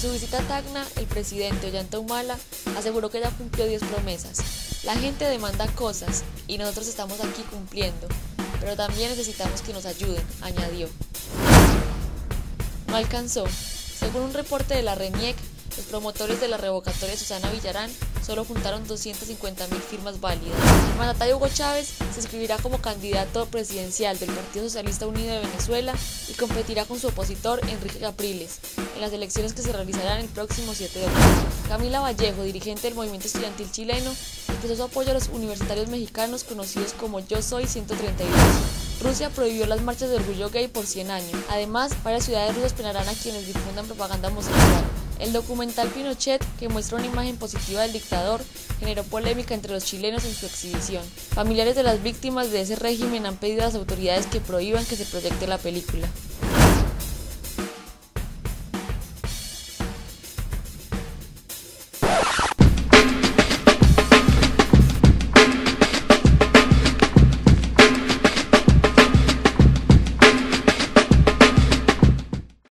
su visita a Tacna, el presidente Ollanta Humala aseguró que ya cumplió 10 promesas. La gente demanda cosas y nosotros estamos aquí cumpliendo, pero también necesitamos que nos ayuden, añadió. No alcanzó. Según un reporte de la RENIEC, los promotores de la revocatoria Susana Villarán solo juntaron 250.000 firmas válidas. El mandatario Hugo Chávez se inscribirá como candidato presidencial del Partido Socialista Unido de Venezuela y competirá con su opositor Enrique Capriles en las elecciones que se realizarán el próximo 7 de octubre. Camila Vallejo, dirigente del movimiento estudiantil chileno, expresó su apoyo a los universitarios mexicanos conocidos como Yo Soy 132. Rusia prohibió las marchas de orgullo gay por 100 años. Además, varias ciudades rusas penarán a quienes difundan propaganda homosexual. El documental Pinochet, que muestra una imagen positiva del dictador, generó polémica entre los chilenos en su exhibición. Familiares de las víctimas de ese régimen han pedido a las autoridades que prohíban que se proyecte la película.